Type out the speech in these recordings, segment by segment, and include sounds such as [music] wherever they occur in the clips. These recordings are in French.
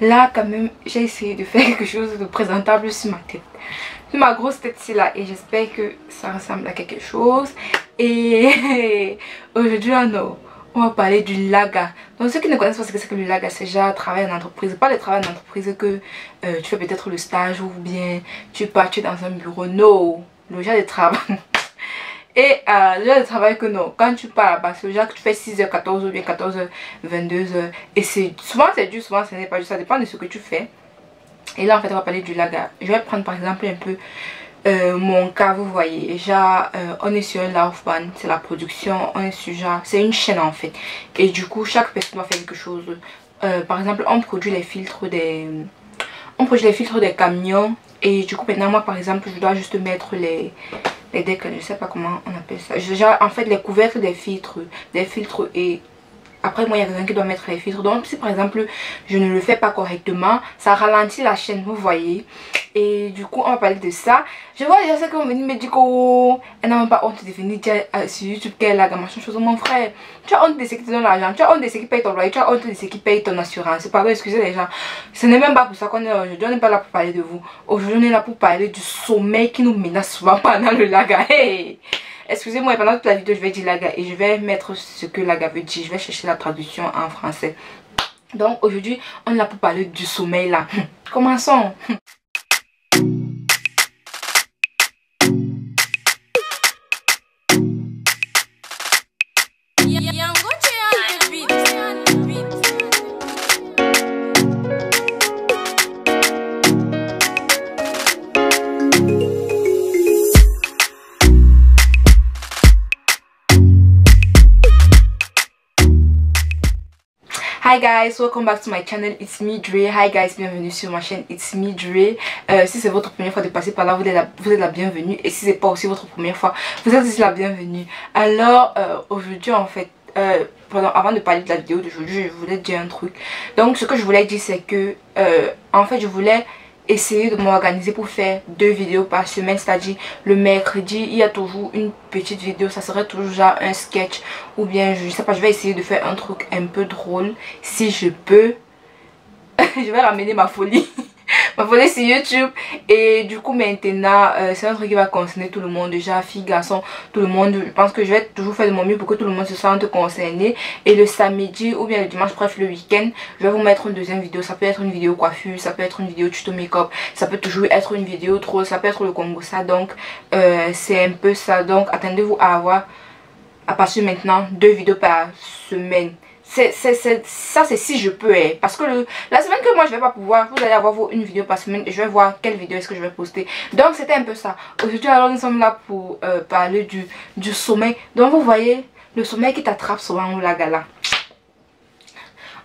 là quand même j'ai essayé de faire quelque chose de présentable sur ma tête. Sur ma grosse tête c'est là et j'espère que ça ressemble à quelque chose. Et [laughs] aujourd'hui on va parler du laga. Donc ceux qui ne connaissent pas ce que c'est que le laga c'est déjà travail en entreprise. Pas le travail en entreprise que euh, tu fais peut-être le stage ou bien tu pars tu dans un bureau. Non le genre de travail [laughs] et euh, le genre travail que non, quand tu pars genre que tu fais 6h, 14h ou bien 14h, 22h. Et souvent c'est dur, souvent ce n'est pas juste, ça dépend de ce que tu fais. Et là en fait on va parler du laga. Je vais prendre par exemple un peu euh, mon cas, vous voyez. Déjà, euh, on est sur un Laufbahn, c'est la production, on est genre, c'est une chaîne en fait. Et du coup, chaque personne va faire quelque chose. par exemple, on produit les filtres des... On produit les filtres des camions. Et du coup, maintenant, moi par exemple, je dois juste mettre les, les decks, je sais pas comment on appelle ça. Déjà, en fait, les couvercles des filtres, des filtres et après moi il y a quelqu'un qui doit mettre les filtres. Donc si par exemple je ne le fais pas correctement ça ralentit la chaîne vous voyez. Et du coup on va parler de ça. Je vois déjà ça venir me dit que elle n'a pas honte de venir dire euh, sur youtube qu'elle a machin chose. Mon frère tu as honte de ce qui te donne l'argent tu as honte de ce qui paye ton loyer tu as honte de ce qui paye ton assurance. Pardon excusez les gens. Ce n'est même pas pour ça qu'on est aujourd'hui on n'est pas là pour parler de vous. Aujourd'hui on est là pour parler du sommeil qui nous menace souvent pendant le laga. Hey Excusez-moi, pendant toute la vidéo, je vais dire laga et je vais mettre ce que laga veut dire. Je vais chercher la traduction en français. Donc aujourd'hui, on est là pour parler du sommeil là. Commençons. Hi guys, welcome back to my channel, it's me Dre. Hi guys, bienvenue sur ma chaîne, it's me Dre. Euh, si c'est votre première fois de passer par là, vous êtes la, vous êtes la bienvenue. Et si c'est pas aussi votre première fois, vous êtes aussi la bienvenue. Alors, euh, aujourd'hui en fait, euh, pendant, avant de parler de la vidéo d'aujourd'hui, je voulais dire un truc. Donc ce que je voulais dire c'est que, en fait je voulais essayer de m'organiser pour faire deux vidéos par semaine c'est à dire le mercredi il y a toujours une petite vidéo ça serait toujours un sketch ou bien je sais pas je vais essayer de faire un truc un peu drôle si je peux. [laughs] Je vais ramener ma folie folie sur YouTube. Et du coup maintenant euh, c'est un truc qui va concerner tout le monde. Déjà filles garçons tout le monde. Je pense que je vais toujours faire de mon mieux pour que tout le monde se sente concerné. Et le samedi ou bien le dimanche bref le week-end je vais vous mettre une deuxième vidéo. Ça peut être une vidéo coiffure ça peut être une vidéo tuto make-up. Ça peut toujours être une vidéo trop ça peut être le combo. Ça donc euh, c'est un peu ça. Donc attendez-vous à avoir à partir maintenant deux vidéos par semaine c'est ça c'est si je peux hein. parce que la semaine que moi je vais pas pouvoir vous allez avoir une vidéo par semaine et je vais voir quelle vidéo est-ce que je vais poster. Donc c'était un peu ça. Aujourd'hui alors nous sommes là pour euh, parler du, du sommeil. Donc vous voyez le sommeil qui t'attrape souvent la gala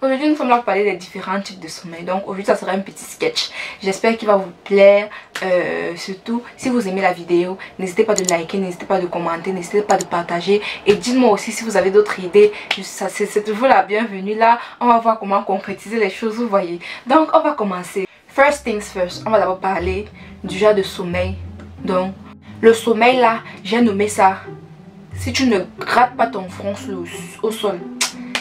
Aujourd'hui, nous sommes là pour parler des différents types de sommeil. Donc, aujourd'hui, ça sera un petit sketch. J'espère qu'il va vous plaire. Euh, surtout, si vous aimez la vidéo, n'hésitez pas de liker, n'hésitez pas de commenter, n'hésitez pas de partager. Et dites-moi aussi si vous avez d'autres idées. C'est toujours la bienvenue. Là, on va voir comment concrétiser les choses, vous voyez. Donc, on va commencer. First things first, on va d'abord parler du genre de sommeil. Donc, le sommeil là, j'ai nommé ça. Si tu ne grattes pas ton front au sol,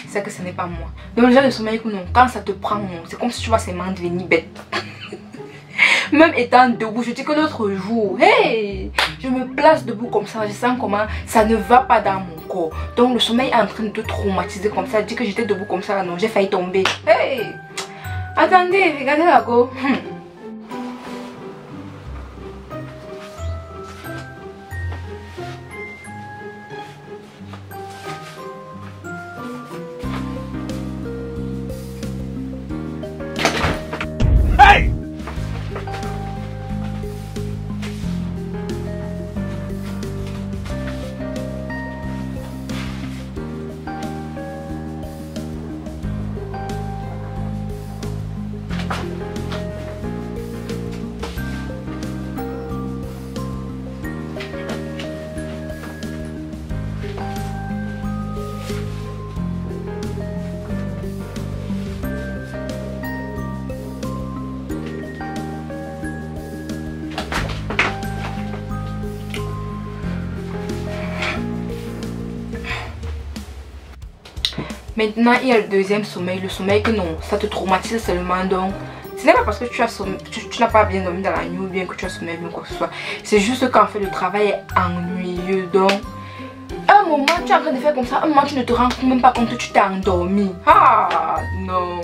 c'est que ce n'est pas moi. Donc le genre de sommeil non, quand ça te prend, c'est comme si tu vois ses mains devenir bêtes. [laughs] Même étant debout, je dis que l'autre jour, hey, je me place debout comme ça, je sens comment ça ne va pas dans mon corps. Donc le sommeil est en train de te traumatiser comme ça. Dis que j'étais debout comme ça, non, j'ai failli tomber. Hey, attendez, regardez la go. [laughs] Maintenant, il y a le deuxième sommeil. Le sommeil que non, ça te traumatise seulement. Donc, ce n'est pas parce que tu as tu, n'as pas bien dormi dans la nuit ou bien que tu as sommeil ou quoi que ce soit. C'est juste qu'en fait, le travail est ennuyeux. Donc, un moment, tu es en train de faire comme ça. Un moment, tu ne te rends même pas compte que tu t'es endormi. Ah, non.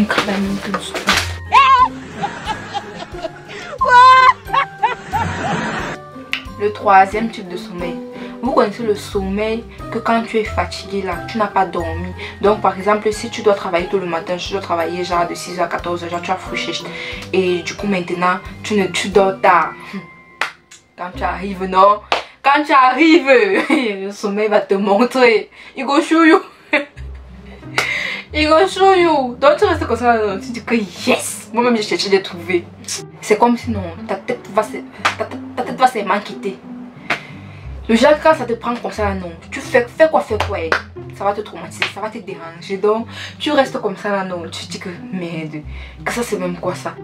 [laughs] Le troisième type de sommeil. Vous connaissez le sommeil que quand tu es fatigué là, tu n'as pas dormi. Donc par exemple, si tu dois travailler tout le matin, tu dois travailler genre de 6h à 14h, genre tu as fouché. Et du coup maintenant, tu ne tu dors tard. [laughs] Quand tu arrives, non Quand tu arrives, [laughs] le sommeil va te montrer. Il go show you. Va show you. Donc tu restes comme ça, tu dis que yes. Moi-même j'ai cherché de trouver. C'est comme si non, ta tête va se, ta, ta tête va se quitter. Le genre quand ça te prend comme ça, non. Tu fais, fais quoi, fais quoi. Ça va te traumatiser, ça va te déranger. Donc tu restes comme ça, non. Tu dis que merde. Que ça c'est même quoi ça.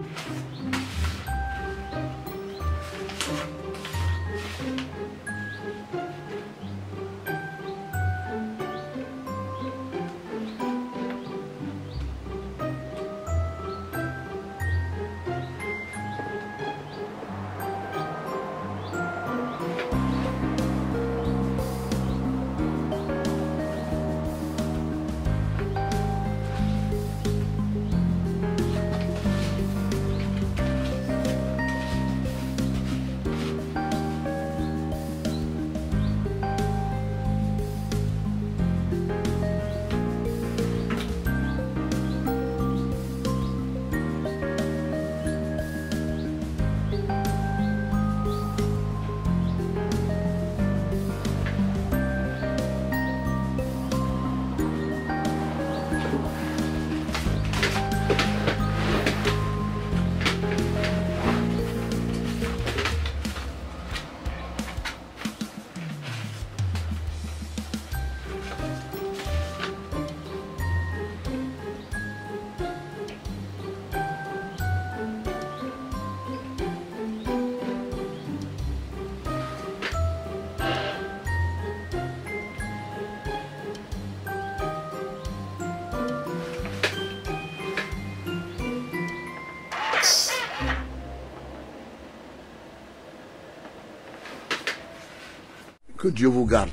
Que Dieu vous garde.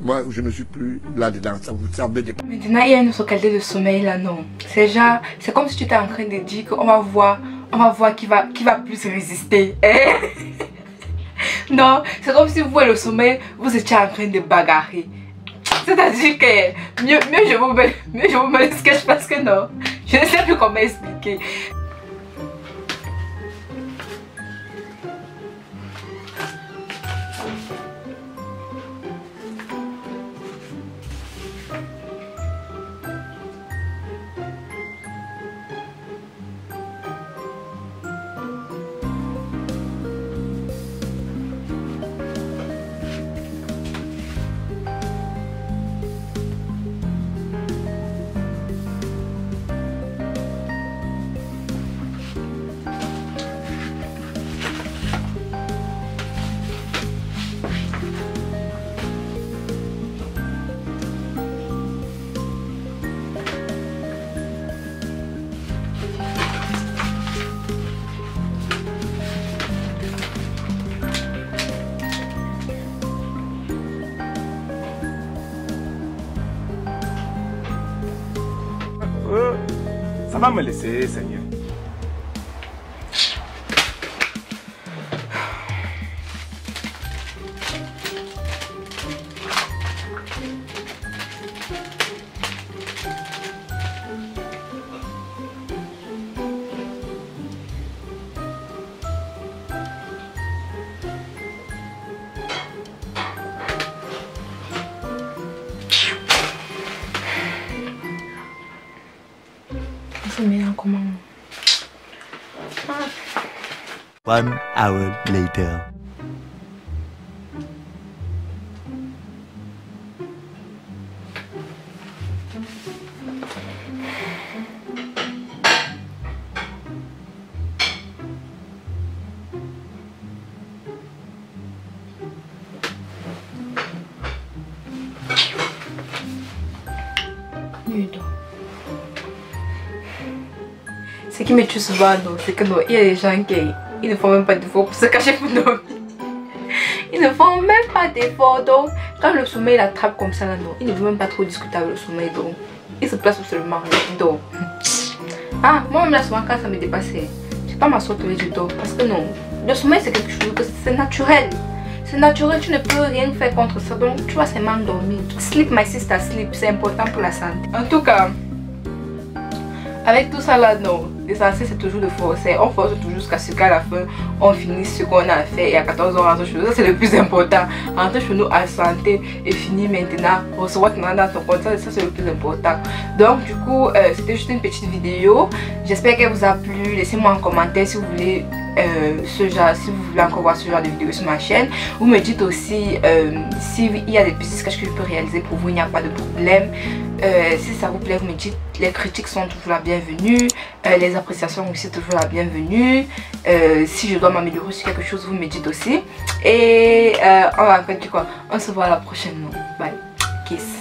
Moi, je ne suis plus là-dedans. Ça vous savez de... Maintenant, il y a une autre qualité de sommeil là, non. C'est genre, c'est comme si tu étais en train de dire qu'on va voir, on va voir qui va, qui va plus résister. Eh? [laughs] non, c'est comme si vous et le sommeil, vous étiez en train de bagarrer. C'est-à-dire que mieux, mieux, je vous mieux je vous mets le sketch parce que non, je ne sais plus comment expliquer. Pas me One hour later. Nudo. Ce qui me tue souvent, c'est que il y a des gens qui ils ne font même pas d'efforts pour se cacher pour dormir. Ils ne font même pas d'efforts. Donc, quand le sommeil l'attrape comme ça, là, il ne veut même pas trop discuter avec le sommeil. Donc, il se place seulement. Il dort. Ah, moi-même, là, souvent, quand ça me dépassait, je pas tous les jours, dors. Parce que non, le sommeil, c'est quelque chose que c'est naturel. C'est naturel, tu ne peux rien faire contre ça. Donc, tu vas seulement dormir. Sleep, my sister, sleep. C'est important pour la santé. En tout cas, avec tout ça là, non. L'essentiel c'est toujours de forcer. On force toujours jusqu'à ce qu'à la fin, on finisse ce qu'on a fait. Et à 14 ans, on rentre chez nous. Ça c'est le plus important. Rentrer chez nous à santé et finir maintenant. Recevoir ton dans ton compte. Ça, ça c'est le plus important. Donc du coup, euh, c'était juste une petite vidéo. J'espère qu'elle vous a plu. Laissez-moi un commentaire si vous voulez euh, ce genre, si vous voulez encore voir ce genre de vidéo sur ma chaîne. Vous me dites aussi euh, s'il y a des petits sketchs que je peux réaliser pour vous, il n'y a pas de problème. Euh, si ça vous plaît, vous me dites, les critiques sont toujours la bienvenue, euh, les appréciations aussi toujours la bienvenue. Si je dois m'améliorer sur quelque chose, vous me dites aussi. Et on va faire du quoi? On se voit à la prochaine. Bye. Kiss.